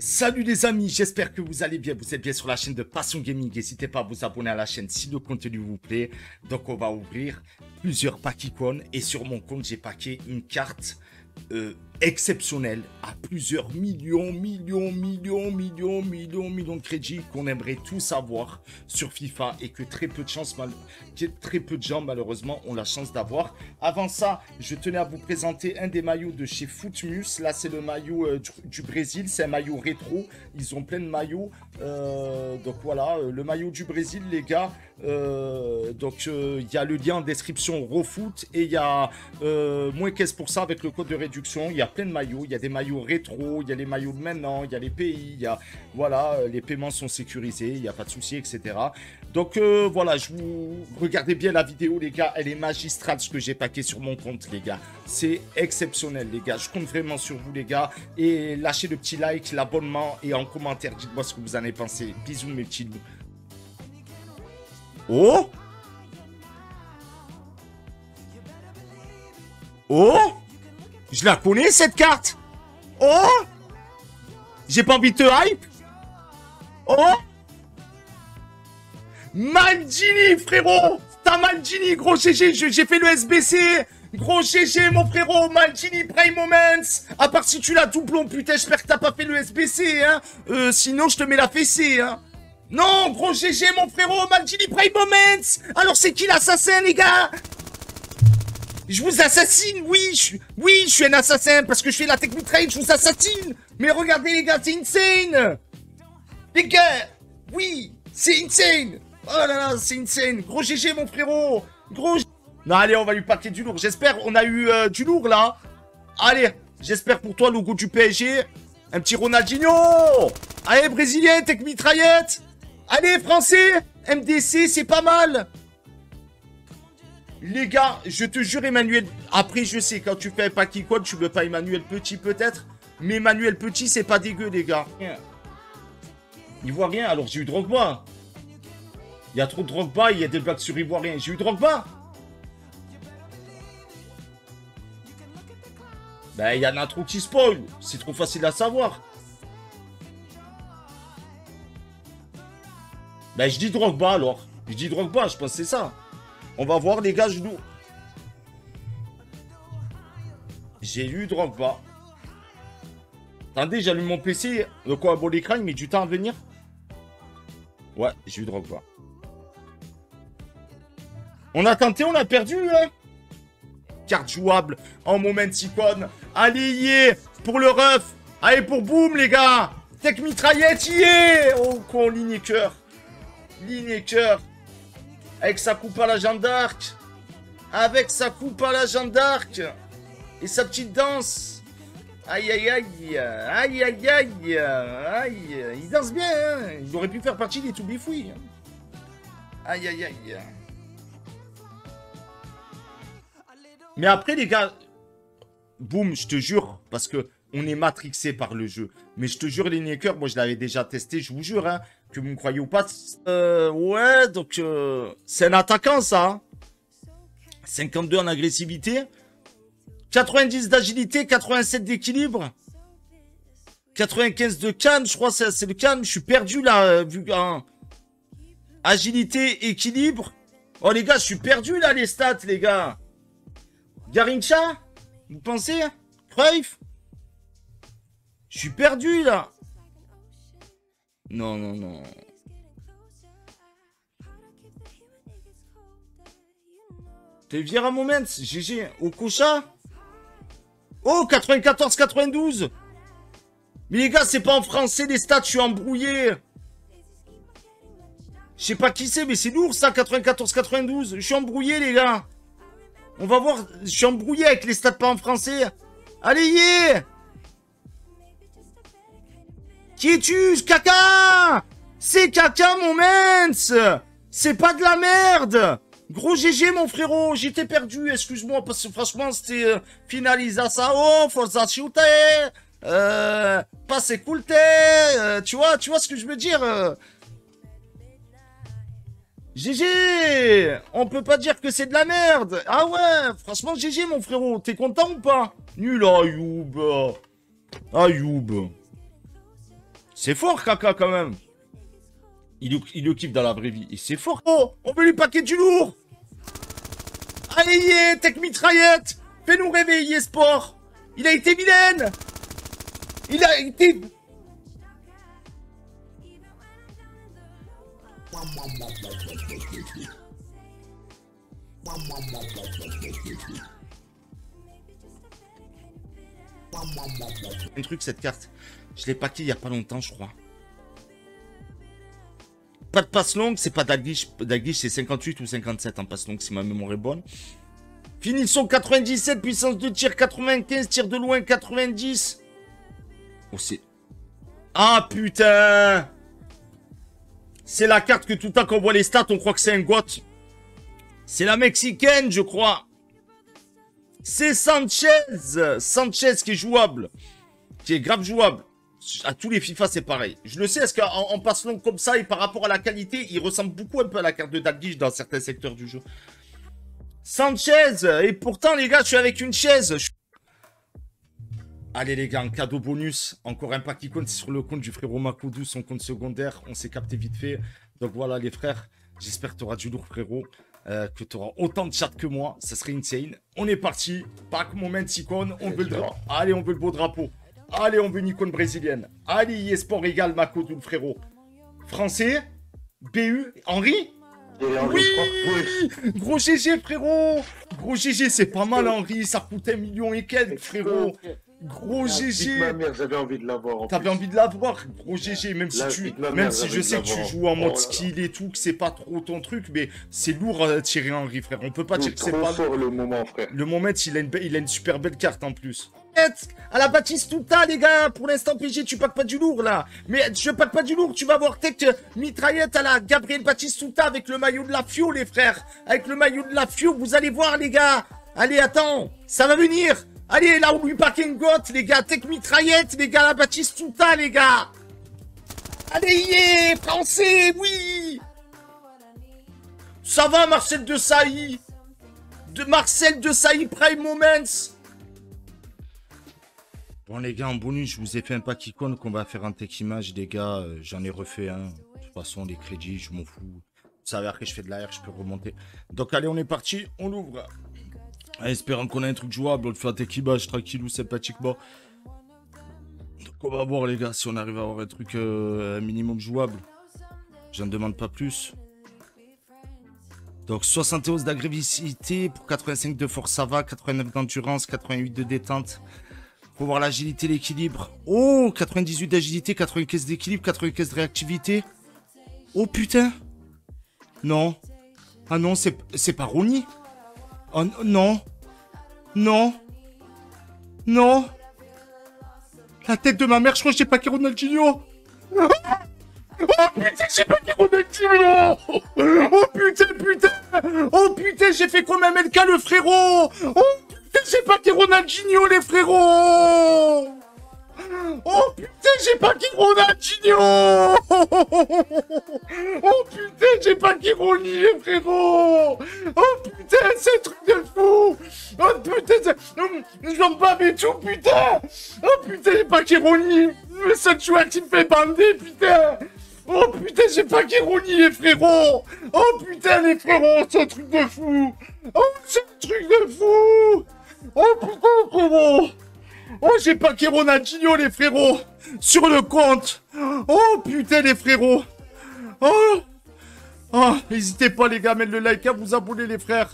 Salut les amis, j'espère que vous allez bien. Vous êtes bien sur la chaîne de Passion Gaming. N'hésitez pas à vous abonner à la chaîne si le contenu vous plaît. Donc on va ouvrir plusieurs packs icônes. Et sur mon compte, j'ai paqué une carte euh, exceptionnelle à plusieurs millions, millions, millions, millions, millions, millions de crédits qu'on aimerait tous avoir sur FIFA et que très peu de gens malheureusement ont la chance d'avoir. Avant ça, je tenais à vous présenter un des maillots de chez Footmus. Là, c'est le maillot euh, du, Brésil. C'est un maillot rétro. Ils ont plein de maillots. Euh, donc voilà, le maillot du Brésil, les gars. Donc il y a le lien en description RoFoot et il y a moins 15% avec le code de réduction. Il y a plein de maillots. Il y a des maillots rétro, il y a les maillots de maintenant, il y a les pays, il y a voilà, euh, les paiements sont sécurisés, il n'y a pas de souci, etc. Donc euh, voilà, je vous regardez bien la vidéo, les gars. Elle est magistrale ce que j'ai paqué sur mon compte, les gars. C'est exceptionnel, les gars. Je compte vraiment sur vous, les gars. Et lâchez le petit like, l'abonnement et en commentaire, dites-moi ce que vous en avez pensé. Bisous, mes petits loups. Oh? Oh? Je la connais cette carte. Oh. J'ai pas envie de te hype. Oh. Maldini frérot. T'as Maldini gros GG J'ai fait le SBC Gros GG mon frérot. Maldini Prime Moments. À part si tu l'as doublon putain j'espère que t'as pas fait le SBC hein. Euh, Sinon je te mets la fessée hein. Non, gros GG, mon frérot, Maldini Prime Moments. Alors, c'est qui l'assassin, les gars? Je vous assassine, oui, je, suis un assassin, parce que je fais la technique trade, je vous assassine. Mais regardez, les gars, c'est insane. Les gars, oui, c'est insane. Oh là là, c'est insane. Gros GG, mon frérot. Gros... Non, allez, on va lui paquer du lourd, j'espère, on a eu euh, du lourd, là. Allez, j'espère pour toi, logo du PSG un petit Ronaldinho. Allez, brésilien, tech mitraillette Allez, français MDC, c'est pas mal Les gars, je te jure, Emmanuel... Après, je sais, quand tu fais un pack code, tu veux pas Emmanuel Petit, peut-être Mais Emmanuel Petit, c'est pas dégueu, les gars. Il voit rien, alors j'ai eu Drogba. Il y a trop de Drogba, il y a des blagues sur Ivoirien. J'ai eu Drogba Ben, il y en a trop qui spoil. C'est trop facile à savoir. Ben, je dis Drogba alors. Je dis Drogba, je pense que c'est ça. On va voir les gars, genoux. J'ai eu Drogba. Attendez, j'allume mon PC. Le bon l'écran, il met du temps à venir? Ouais, j'ai eu Drogba. On a tenté, on a perdu, hein? Carte jouable en moment icône. Allez, y est Pour le ref Allez, pour boum, les gars Tech mitraillette, y est Oh, con, Ligne cœur. Avec sa coupe à la Jeanne d'Arc. Avec sa coupe à la Jeanne d'Arc. Et sa petite danse. Aïe aïe aïe. Aïe aïe aïe. Aïe. Il danse bien, hein. Il aurait pu faire partie des tout bifouilles. Aïe aïe aïe. Mais après, les gars. Boum, je te jure. Parce que on est matrixé par le jeu. Mais je te jure, les Nakers, moi je l'avais déjà testé, je vous jure, hein, que vous me croyez ou pas. Euh, ouais, donc euh, c'est un attaquant ça. hein. 52 en agressivité. 90 d'agilité, 87 d'équilibre. 95 de canne, je crois c'est le canne. Je suis perdu là, euh, vu hein. Agilité, équilibre. Oh les gars, je suis perdu là les stats les gars. Garincha Vous pensez Cruyff? Je suis perdu là. Non, non, non. T'es Viera Moments, GG. Okocha Oh, 94-92 Mais les gars, c'est pas en français les stats, je suis embrouillé. Je sais pas qui c'est, mais c'est lourd ça, 94-92. Je suis embrouillé, les gars. On va voir, je suis embrouillé avec les stats pas en français. Allez, yeah Qui es-tu, caca? C'est caca, mon mens! C'est pas de la merde! Gros GG, mon frérot, j'étais perdu, excuse-moi, parce que franchement, c'était euh, finalisa ça, oh, forza chuter, euh, passe écouter, euh, tu vois, tu vois ce que je veux dire euh. GG On peut pas dire que c'est de la merde. Ah ouais Franchement, GG, mon frérot, t'es content ou pas? Nul, Ayoub. Ayoub C'est fort, Kaka, quand même. Il, il le kiffe dans la vraie vie. Et c'est fort. Oh, on veut lui paquer du lourd. Allez, yeah, tech mitraillette. Fais-nous réveiller, sport. Il a été vilaine. Il a été... Un truc, cette carte. Je l'ai paqué il y a pas longtemps, je crois. Pas de passe longue, c'est pas Daglish. Daglish, c'est 58 ou 57 en passe longue, si ma mémoire est bonne. Finition 97, puissance de tir 95, tir de loin 90. Oh, c'est... Ah, putain C'est la carte que tout le temps qu'on voit les stats, on croit que c'est un goth. C'est la mexicaine, je crois. C'est Sanchez Sanchez qui est jouable. Qui est grave jouable. À tous les FIFA, c'est pareil. Je le sais, est-ce qu'en en longue comme ça, et par rapport à la qualité, il ressemble beaucoup un peu à la carte de Dalglish dans certains secteurs du jeu. Sanchez Et pourtant, les gars, je suis avec une chaise. Allez, les gars, un cadeau bonus. Encore un pack qui compte sur le compte du frérot Makoudou, son compte secondaire. On s'est capté vite fait. Donc voilà, les frères. J'espère que tu auras du lourd, frérot. Euh, que tu auras autant de chat que moi. Ça serait insane. On est parti. Pack moment icône. On veut le drapeau. Allez, on veut le beau drapeau. Allez, on veut une icône brésilienne. Allez, eSport égale Makoudou, le frérot. Français? BU Henri? Oui je crois. Oui. Gros GG, frérot Gros GG, c'est pas mal, Henri. Ça coûte un million et quelques, frérot. Gros Pique ma GG mère, j'avais envie de l'avoir. T'avais envie de l'avoir, gros GG, même si tu, même si je sais que tu joues en mode Oh skill et tout, que c'est pas trop ton truc, mais c'est lourd à tirer Henri, frère. On peut pas dire que c'est pas fort le moment, frère. le moment, il a, une, il a une super belle carte en plus. À la Batistuta, les gars, pour l'instant, PG, tu packes pas du lourd là. Mais je pack pas du lourd, tu vas voir tech euh, mitraillette à la Gabriel Batistuta avec le maillot de la Fio, les frères. Avec le maillot de la Fio, vous allez voir, les gars. Allez, attends, ça va venir. Allez, là où un goth, les gars, tech mitraillette, les gars, la Batistuta, les gars. Allez, yeah, français, oui. Ça va, Marcel de Sailly de Marcel de Sailly Prime Moments. Bon les gars, en bonus, je vous ai fait un pack icône qu'on va faire en tech image, les gars. euh, J'en ai refait un. De toute façon, les crédits, je m'en fous. Vous savez, après, je fais de l'air, je peux remonter. Donc allez, on est parti, on l'ouvre. En espérant qu'on a un truc jouable, on le fait en tech image, tranquillou, sympathiquement. Donc on va voir les gars, si on arrive à avoir un truc euh, minimum jouable. J'en demande pas plus. Donc 71 d'agressivité pour 85 de force, ça va. 89 d'endurance, 88 de détente. Faut voir l'agilité, l'équilibre. Oh, 98 d'agilité, 95 d'équilibre, 95 de réactivité. Oh putain. Non. Ah non, c'est pas Ronnie. Oh non. Non. Non. La tête de ma mère, je crois que j'ai pas Ronaldinho. Oh putain, j'ai pas Ronaldinho Oh putain, putain Oh putain, j'ai fait comme MLK le frérot Oh putain, j'ai pas Ronaldinho les frérots Oh putain, j'ai pas Ronaldinho Oh putain, j'ai pas Ronny les frérots Oh putain, c'est truc Oh putain. Hum, J'en bave et tout, putain. Oh putain, j'ai pas Ronny Le seul joueur qui me fait bander, putain. Oh putain, j'ai pas Ronny les frérots. Oh putain, les frérots, c'est un truc de fou. Oh, c'est un truc de fou. Oh putain, frérot Oh, j'ai pas Ronaldinho, les frérots. Sur le compte. Oh putain, les frérots. Oh. Oh, n'hésitez pas, les gars, à mettre le like, à vous abonner, les frères